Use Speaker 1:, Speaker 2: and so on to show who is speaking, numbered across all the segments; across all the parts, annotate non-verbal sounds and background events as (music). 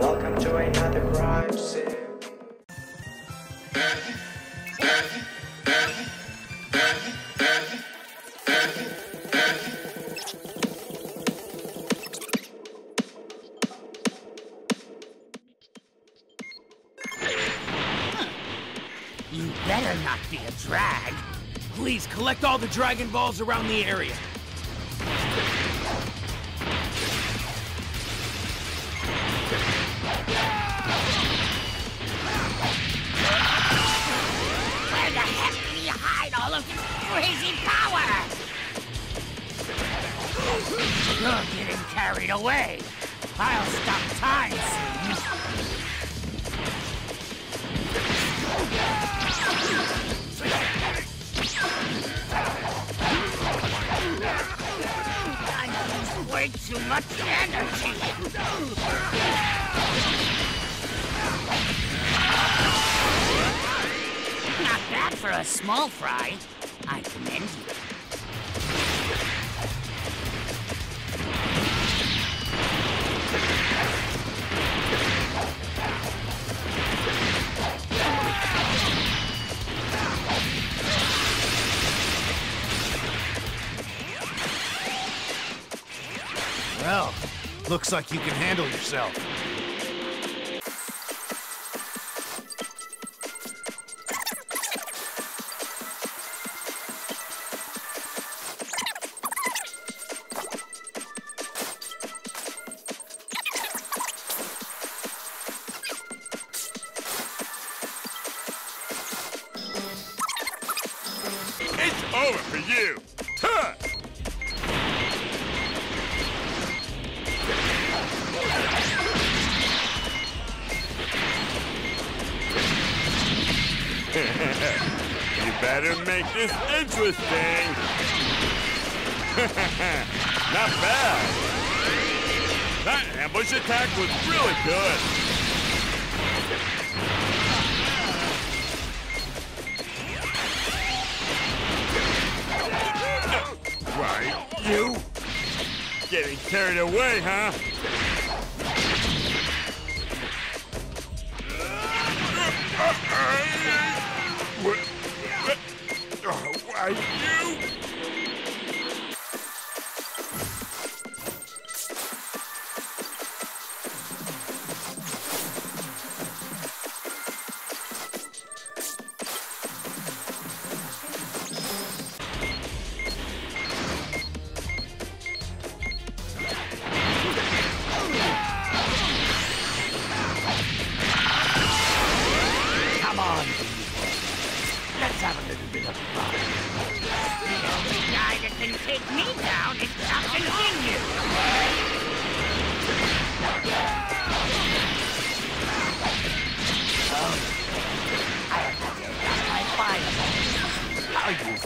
Speaker 1: Welcome to another crime scene.
Speaker 2: You better not be a drag. Please collect all the Dragon Balls around the area.
Speaker 3: You're getting carried away. I'll stop time soon. Way too much energy. Not bad for a small fry.
Speaker 4: Well, looks like you can handle yourself.
Speaker 5: It's over for you. (laughs) you better make this interesting. (laughs) Not bad. That ambush attack was really good. (laughs) Right, you? Getting carried away, huh? What?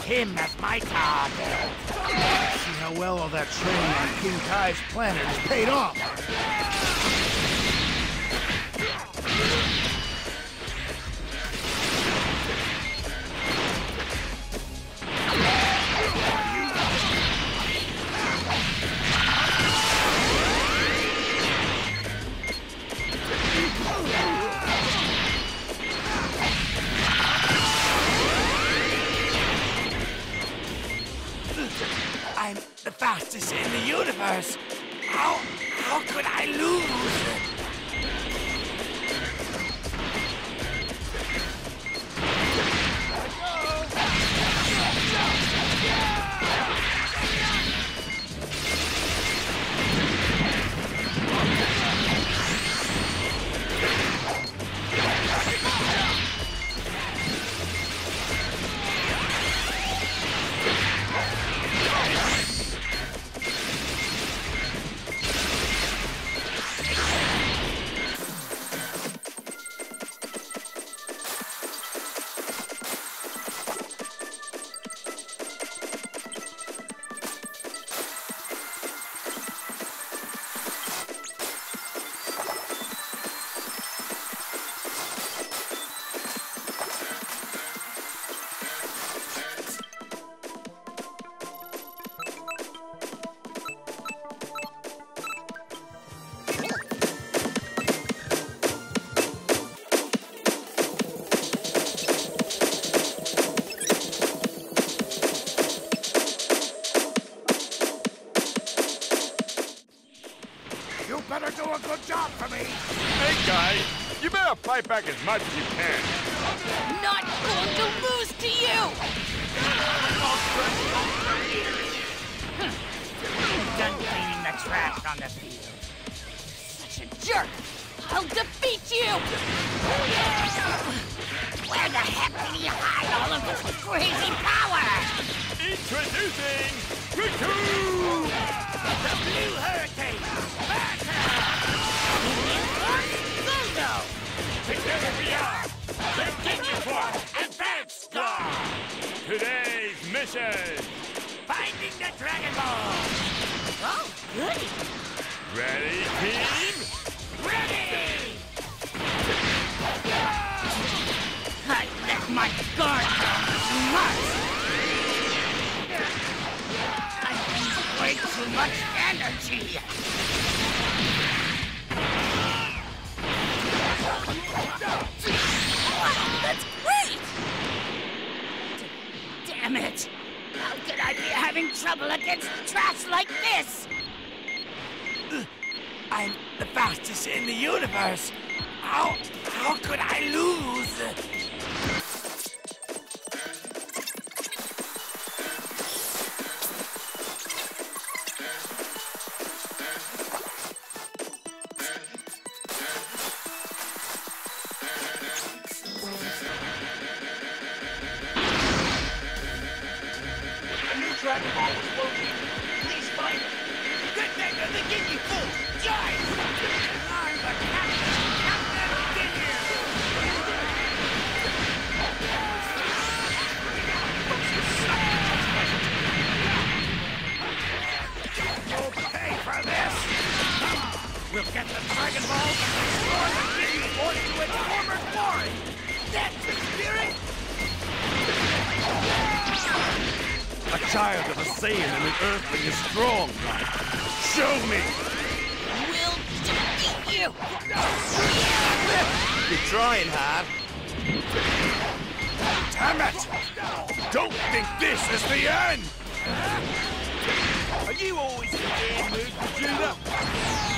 Speaker 3: Him as my target.
Speaker 4: See how well all that training on King Kai's planet has paid off.
Speaker 2: I'm the fastest in the universe. How how could I lose?
Speaker 4: Fight back as much as you can.
Speaker 3: Not going to lose to you!
Speaker 2: Done cleaning the trash on the field.
Speaker 3: Such a jerk! I'll defeat you! Where the heck did he hide all of this crazy power?
Speaker 4: Introducing ready, team?
Speaker 2: Ready!
Speaker 3: I let my guard down too much! I used way too much energy! That's great! Damn it! How could I be having trouble against trash like this?
Speaker 2: Fastest in the universe. How, how could I lose?
Speaker 6: Dragon Ball. Please find it.
Speaker 2: Ginyu We'll get the Dragon Ball and restore the Force to its former glory!
Speaker 4: A child of a Saiyan and an Earthling is strong. right? Show me!
Speaker 3: We'll defeat you!
Speaker 4: You're trying hard.
Speaker 7: Damn it! Don't think this is the end!
Speaker 4: Are you always in the mood, Vegeta?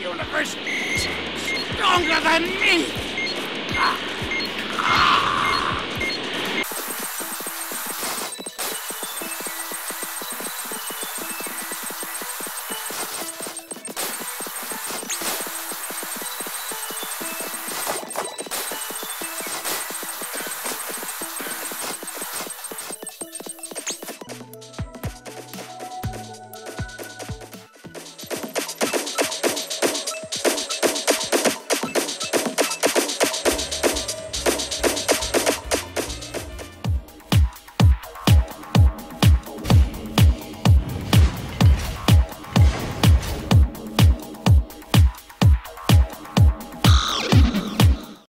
Speaker 7: Universe stronger than me! Ah.